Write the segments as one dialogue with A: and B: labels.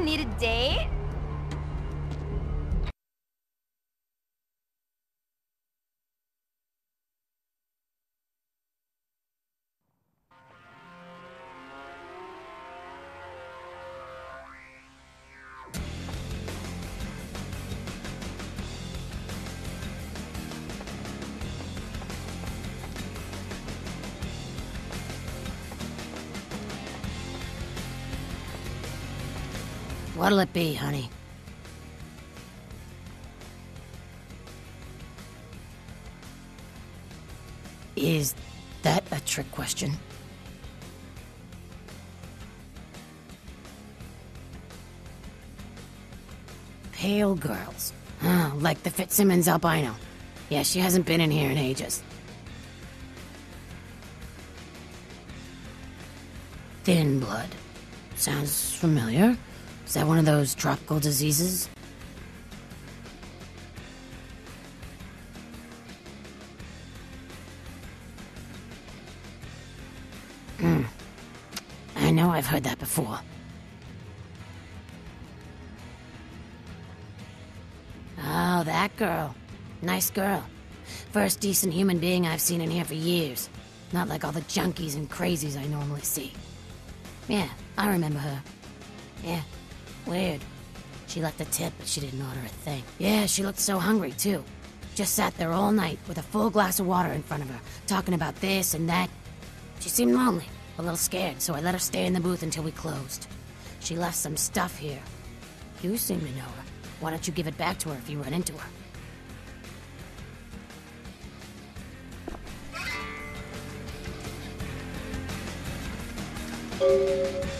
A: Need a date?
B: What'll it be, honey? Is that a trick question? Pale girls. Huh, like the Fitzsimmons albino. Yeah, she hasn't been in here in ages. Thin blood. Sounds familiar. Is that one of those tropical diseases? Hmm. I know I've heard that before. Oh, that girl. Nice girl. First decent human being I've seen in here for years. Not like all the junkies and crazies I normally see. Yeah, I remember her. Yeah, weird. She left a tip, but she didn't order a thing. Yeah, she looked so hungry, too. Just sat there all night with a full glass of water in front of her, talking about this and that. She seemed lonely, a little scared, so I let her stay in the booth until we closed. She left some stuff here. You seem to know her. Why don't you give it back to her if you run into her?
C: The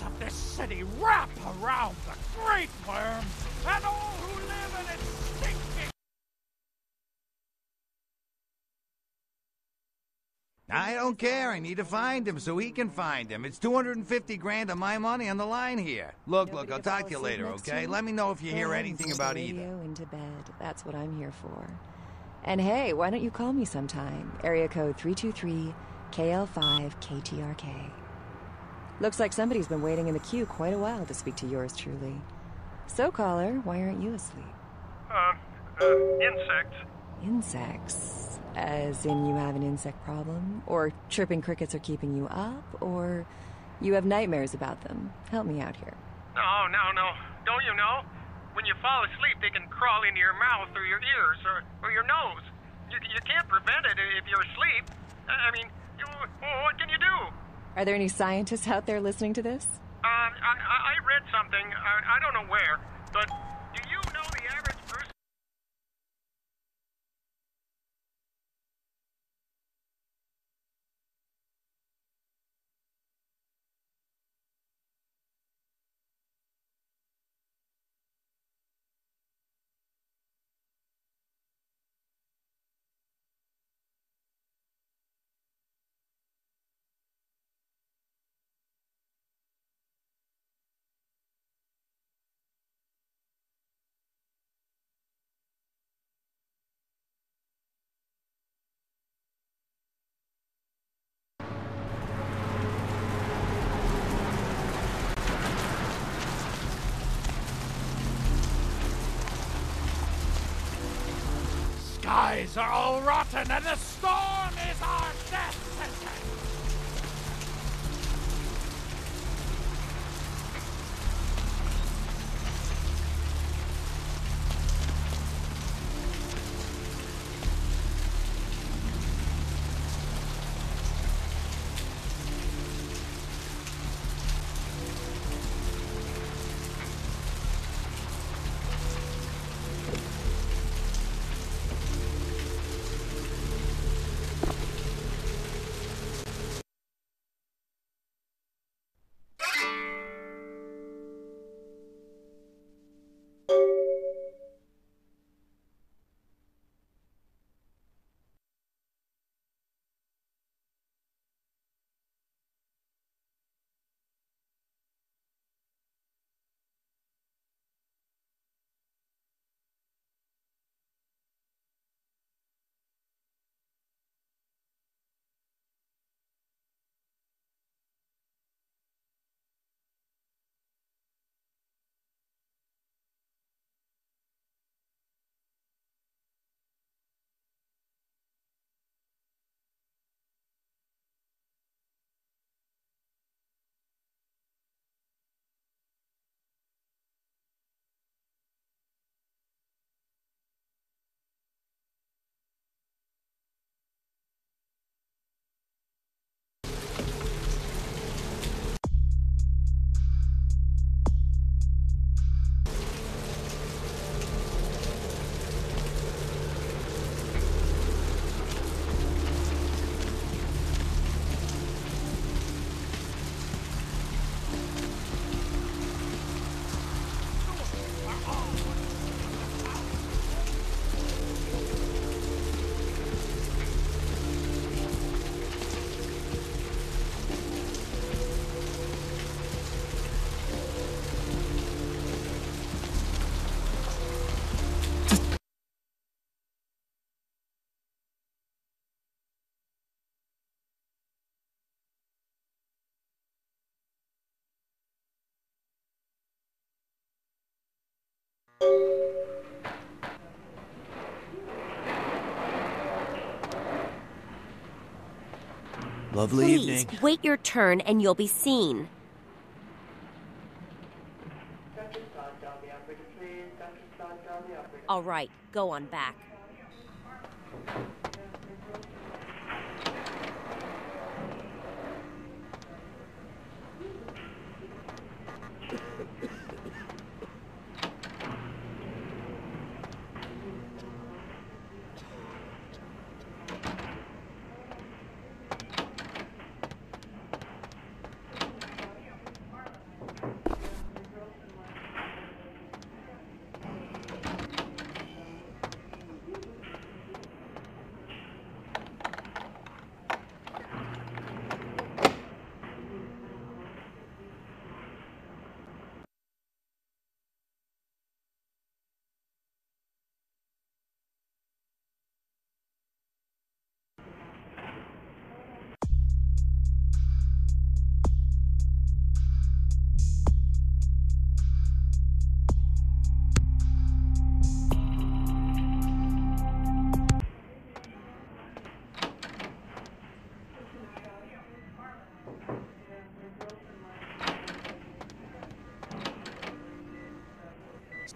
C: roots of this city wrap around the Great Worm and all who live in its stinking.
D: I don't care. I need to find him so he can find him. It's 250 grand of my money on the line here. Look, look, I'll talk to you later, okay? Let me know if you hear anything about either.
E: Radio into bed. That's what I'm here for. And hey, why don't you call me sometime? Area code 323 KL5 KTRK. Looks like somebody's been waiting in the queue quite a while to speak to yours truly. So, caller, why aren't you asleep?
F: Uh, uh, insects.
E: Insects. As in you have an insect problem? Or chirping crickets are keeping you up? Or you have nightmares about them? Help me out here.
F: No, no, no. Don't you know? When you fall asleep, they can crawl into your mouth or your ears or, or your nose. You, you can't prevent it if you're asleep. I mean, you, what can you do?
E: Are there any scientists out there listening to this?
F: Um, I, I I read something, I, I don't know where, but do you know the average person?
C: Skies are all rotten and the storm is our death
A: Lovely
G: Please,
A: evening.
G: wait your turn and you'll be seen. All right, go on back.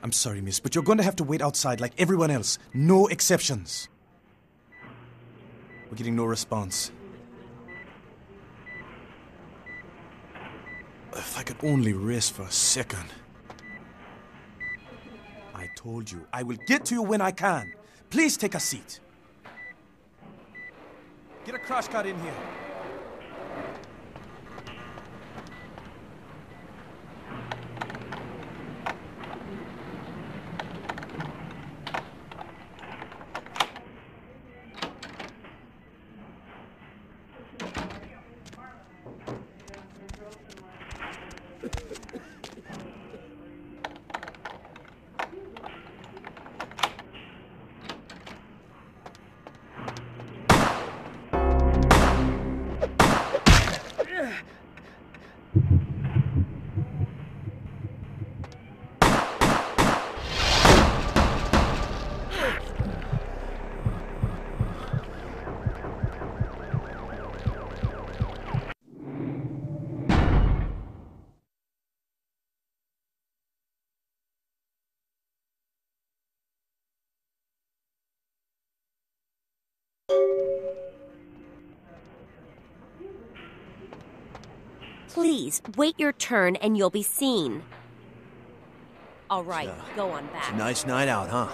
H: I'm sorry, miss, but you're going to have to wait outside like everyone else. No exceptions. We're getting no response. If I could only rest for a second. I told you, I will get to you when I can. Please take a seat. Get a crash cart in here.
G: Please, wait your turn and you'll be seen. All right,
A: Yeah.
G: go on
A: It's
G: back.
A: a nice night out, huh?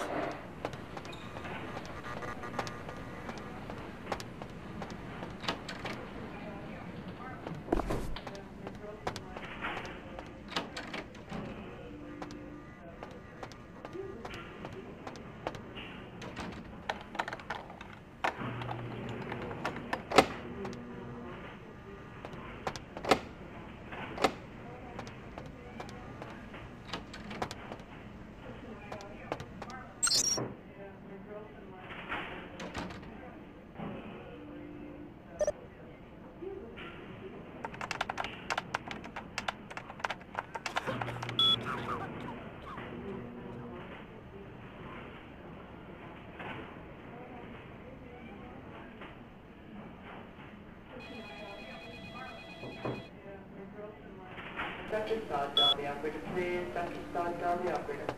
I: Dial the operator, please. Dial the operator.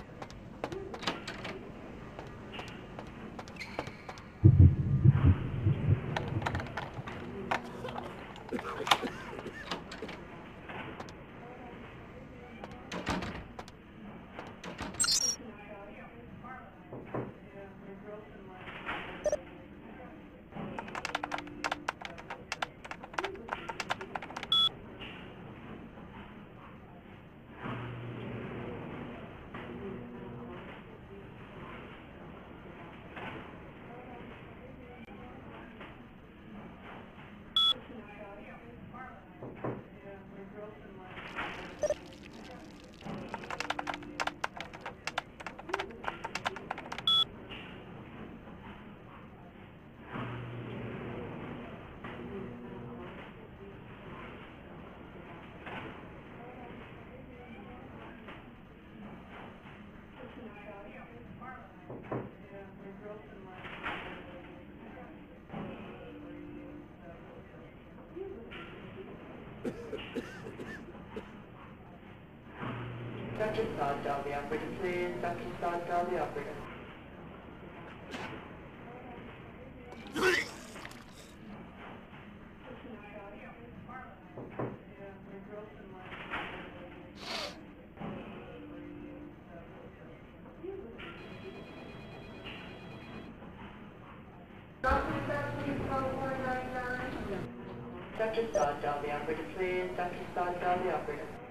J: Dr. Sod, dial operator, please. Dr. Sod, dial operator. Dr. Sod, dial operator, please. Dr. Sod, dial operator.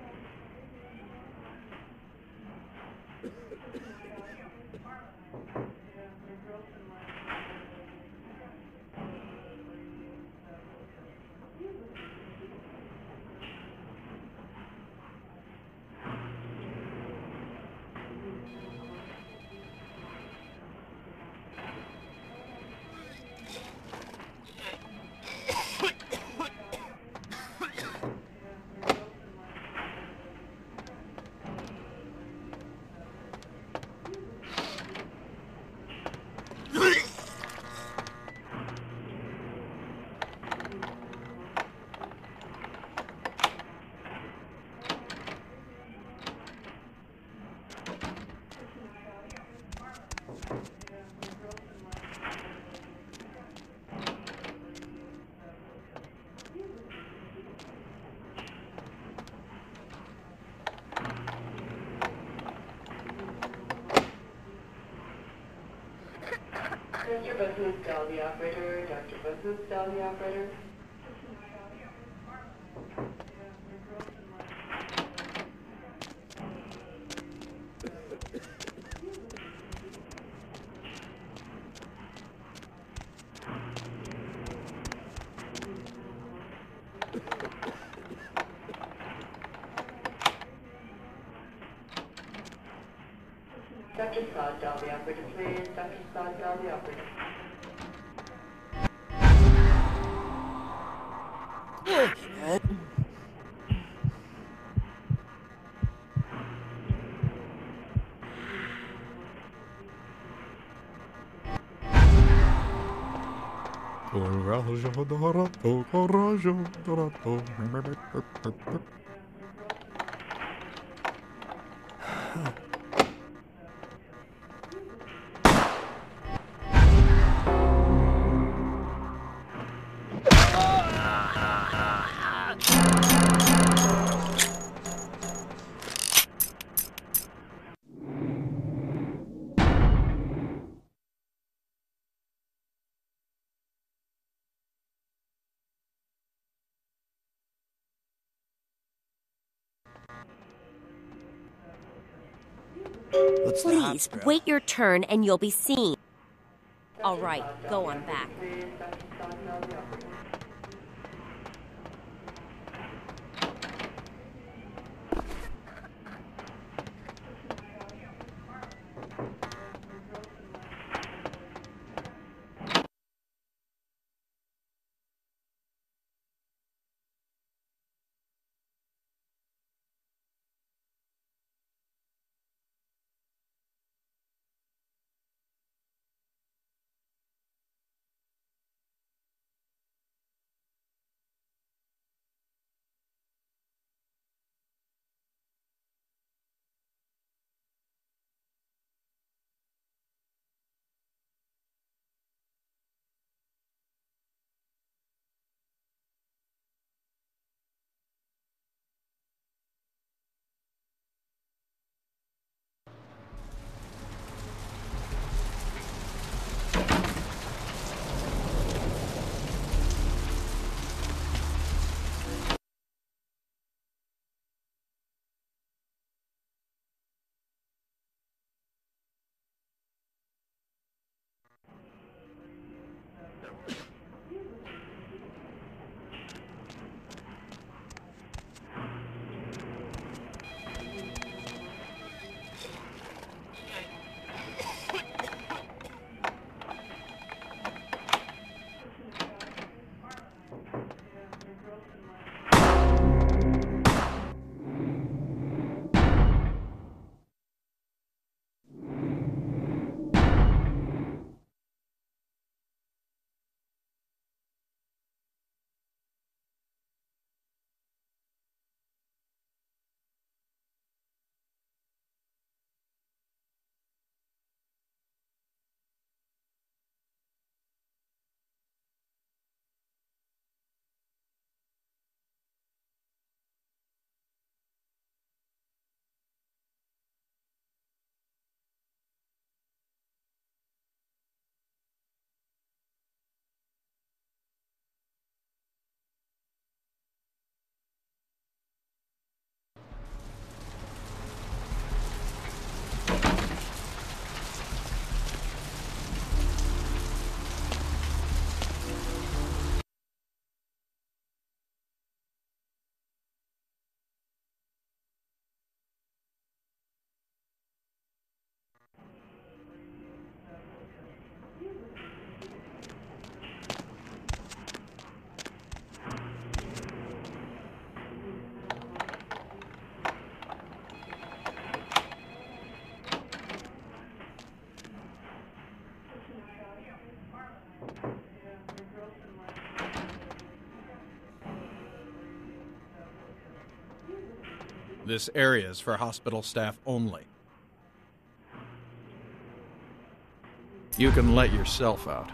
J: Dr. Bahood, dial the operator. Dr. Bahood, dial the operator.
I: Coraggio, Dorato, coraggio, Dorato.
H: What's the
G: Please
H: girl?
G: wait your turn and you'll be seen. All right, go on back.
A: This area is for hospital staff only. You can let yourself out.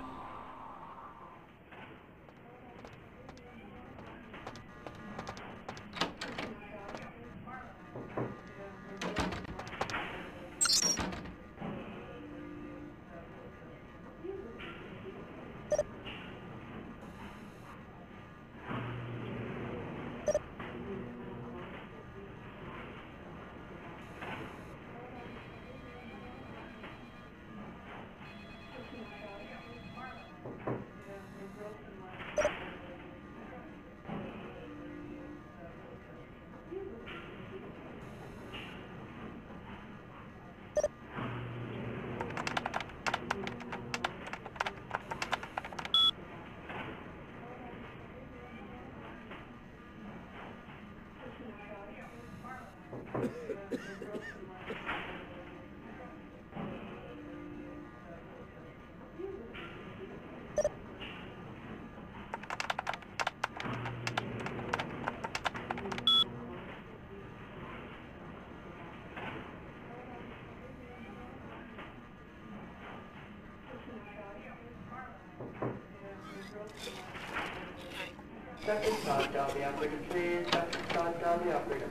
I: Dr. Scott, dial the operator, please. Dr. Scott, dial the operator.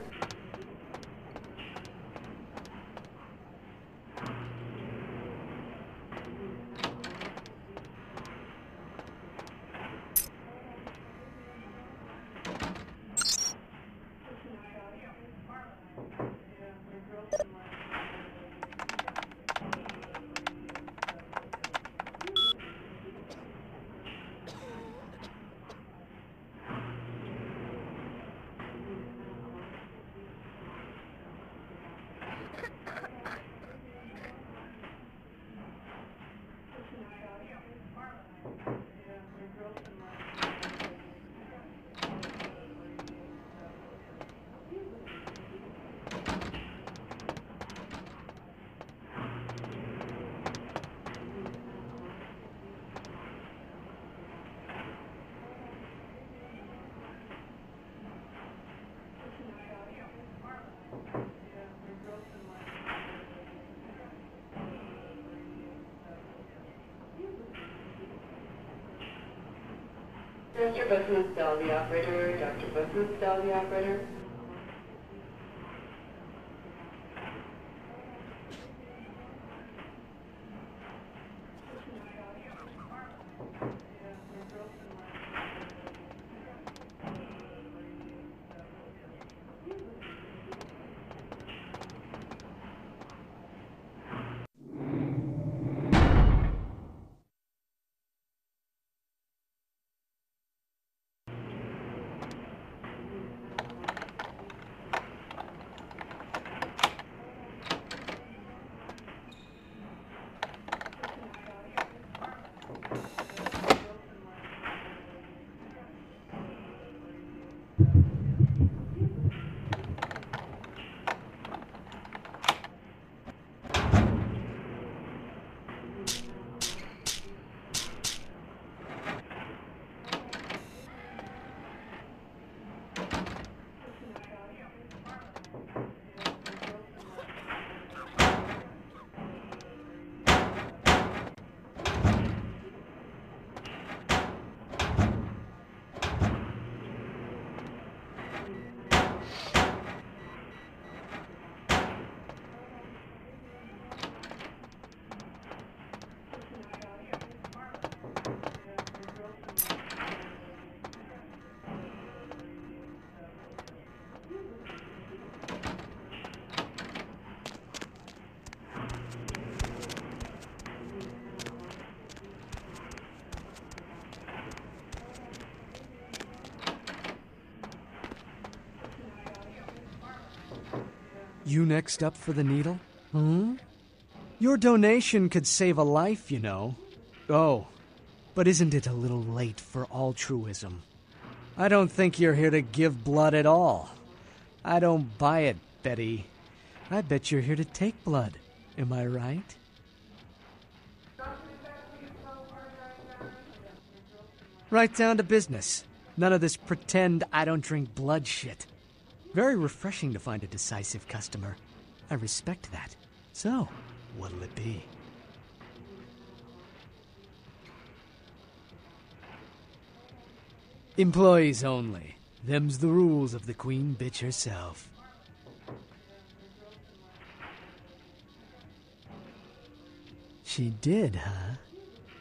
I: Dr. Boothman, dial the operator. Dr. Boothman, dial the operator.
K: You next up for the needle? Hmm? Your donation could save a life, you know. Oh, but isn't it a little late for altruism? I don't think you're here to give blood at all. I don't buy it, Betty. I bet you're here to take blood. Am I right? Right down to business. None of this pretend I don't drink blood shit. Very refreshing to find a decisive customer. I respect that. So, what'll it be? Employees only. Them's the rules of the Queen Bitch herself. She did, huh?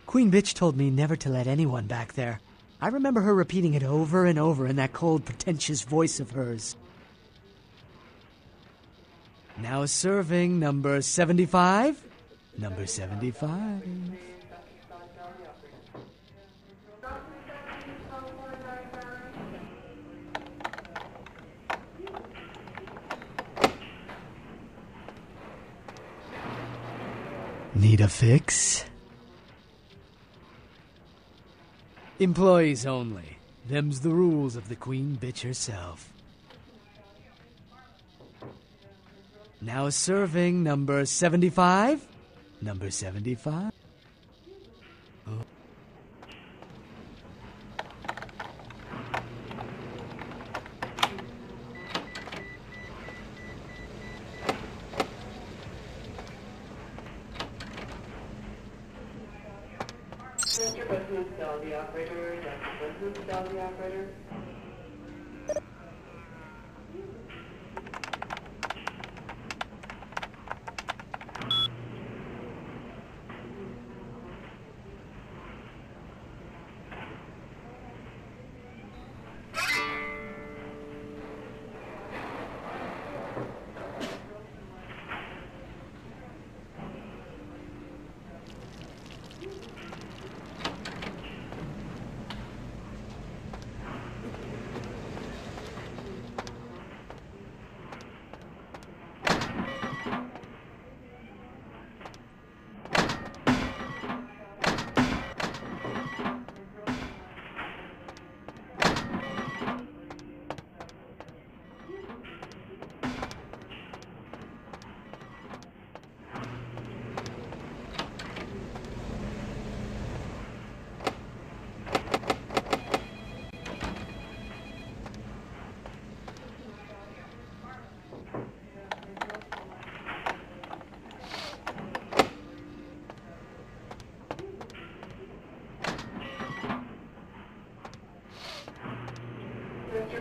K: Queen Bitch told me never to let anyone back there. I remember her repeating it over and over in that cold, pretentious voice of hers. Now serving number 75. Number 75. Need a fix? Employees only. Them's the rules of the Queen Bitch herself. Now serving number 75. Number 75.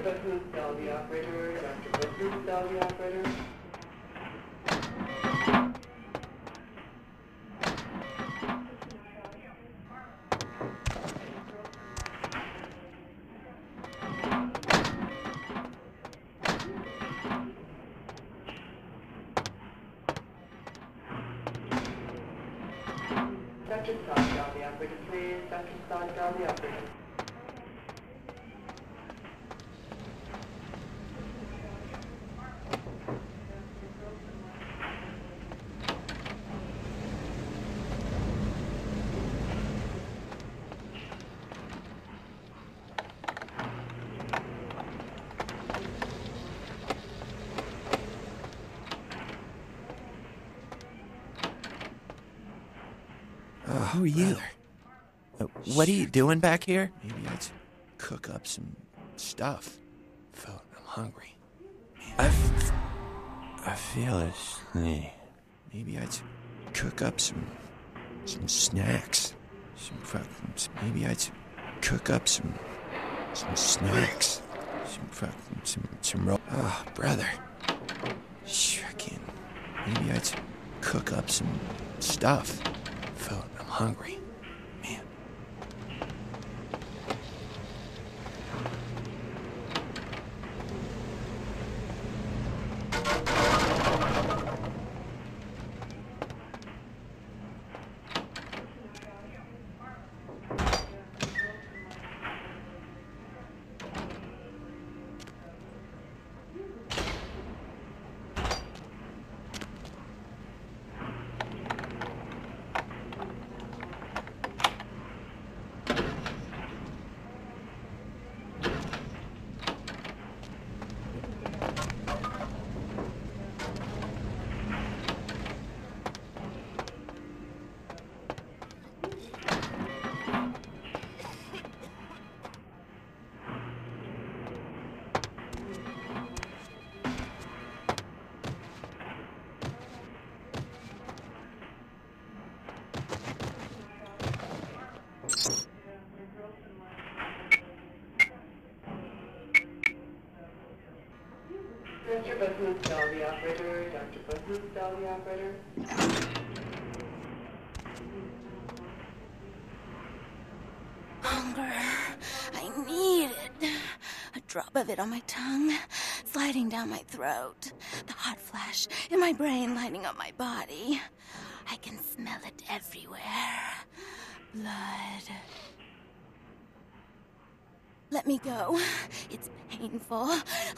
I: Booth, tell the operator. Dr. Tell the operator. Dr. The operator, please. Dr. The operator.
L: Who are you? Uh, what are you doing back here? Maybe I'd cook up some stuff. Felt I'm hungry. I, f- I feel asleep. Maybe I'd cook up some some snacks. Some fucking. Maybe I'd cook up some some snacks. Some fucking some some ro- Oh, brother. Fucking. Maybe I'd cook up some stuff. I'm hungry.
I: Mr. Bahood, the operator. Dr. Bahood, the operator.
M: Hunger. I need it. A drop of it on my tongue, sliding down my throat. The hot flash in my brain lighting up my body. I can smell it everywhere. Blood. Let me go. It's painful,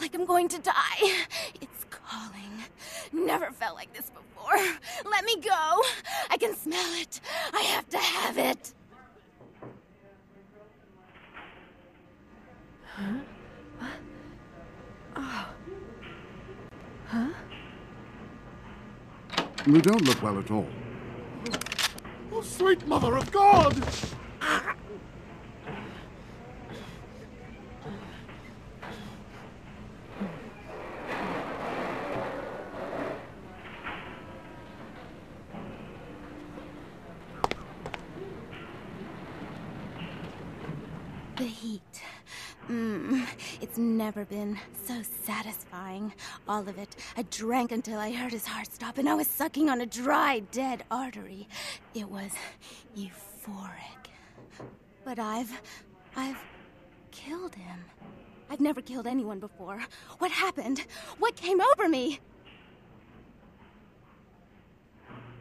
M: like I'm going to die. It's calling. Never felt like this before. Let me go. I can smell it. I have to have it.
N: Huh? What? Oh. Huh?
O: You don't look well at all.
C: Oh, sweet mother of God!
M: The heat. Mmm, it's never been so satisfying. All of it. I drank until I heard his heart stop and I was sucking on a dry, dead artery. It was euphoric. But I've. I've killed him. I've never killed anyone before. What happened? What came over me?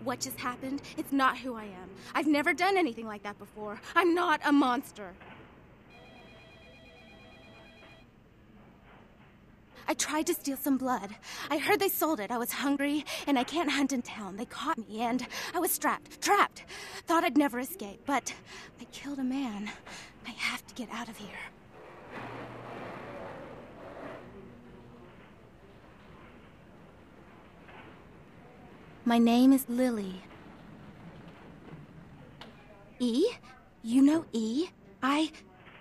M: What just happened? It's not who I am. I've never done anything like that before. I'm not a monster. I tried to steal some blood. I heard they sold it. I was hungry, and I can't hunt in town. They caught me, and I was strapped, trapped. Thought I'd never escape, but I killed a man. I have to get out of here. My name is Lily. E? You know E? I.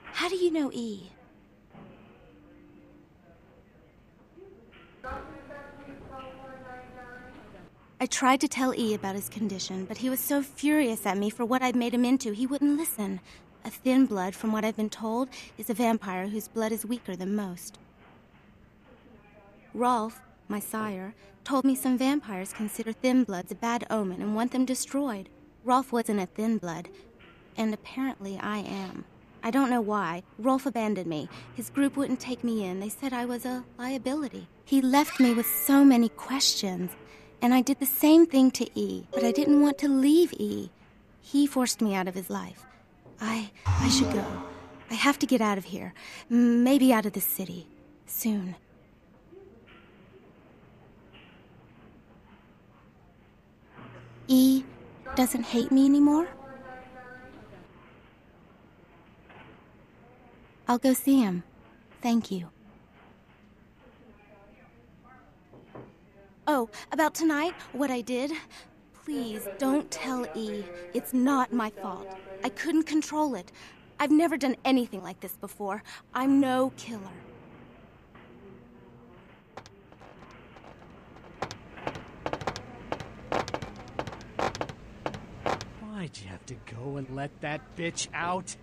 M: How do you know E? I tried to tell E about his condition, but he was so furious at me for what I'd made him into, he wouldn't listen. A thin blood, from what I've been told, is a vampire whose blood is weaker than most. Rolf, my sire, told me some vampires consider thin bloods a bad omen and want them destroyed. Rolf wasn't a thin blood, and apparently I am. I don't know why. Rolf abandoned me. His group wouldn't take me in. They said I was a liability. He left me with so many questions. And I did the same thing to E, but I didn't want to leave E. He forced me out of his life. I I should go. I have to get out of here. Maybe out of the city. Soon. E doesn't hate me anymore? I'll go see him. Thank you. Oh, about tonight, what I did? Please don't tell E. It's not my fault. I couldn't control it. I've never done anything like this before. I'm no killer.
K: Why'd you have to go and let that bitch out?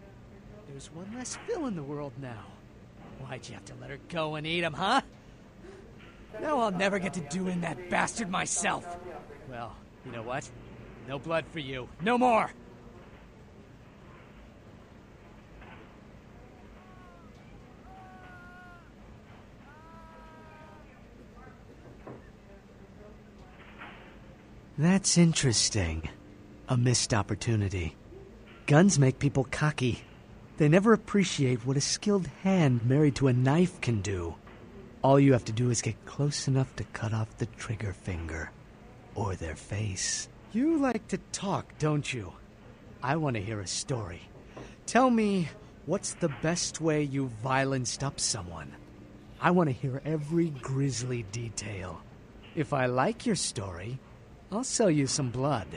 K: There's one less Phil in the world now. Why'd you have to let her go and eat him, huh? Now I'll never get to do in that bastard myself. Well, you know what? No blood for you. No more! That's interesting. A missed opportunity. Guns make people cocky. They never appreciate what a skilled hand married to a knife can do. All you have to do is get close enough to cut off the trigger finger. Or their face. You like to talk, don't you? I want to hear a story. Tell me, what's the best way you violenced up someone? I want to hear every grisly detail. If I like your story, I'll sell you some blood.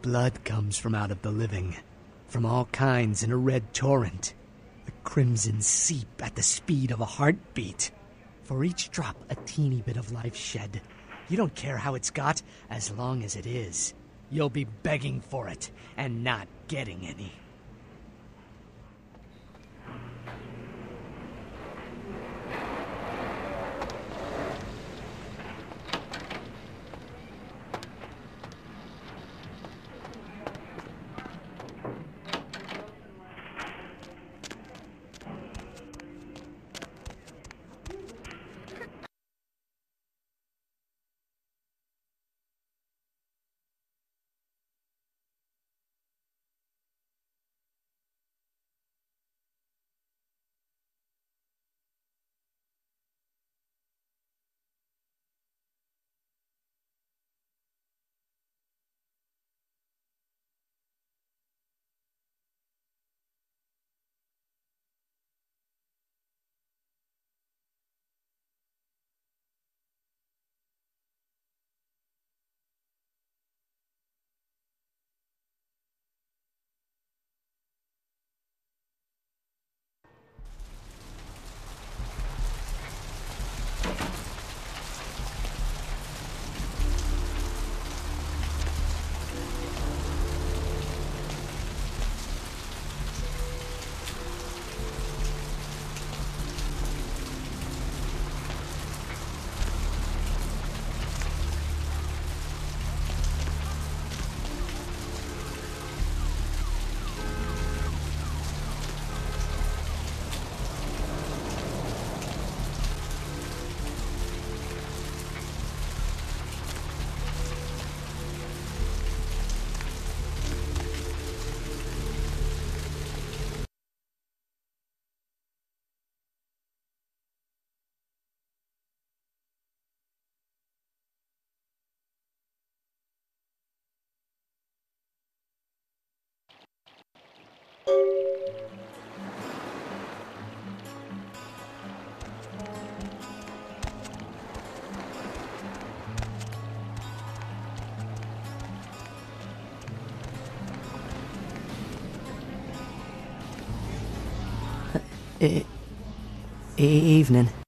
K: Blood comes from out of the living, from all kinds in a red torrent. Crimson seep at the speed of a heartbeat. For each drop, a teeny bit of life shed. You don't care how it's got, as long as it is. You'll be begging for it, and not getting any.
P: Evening.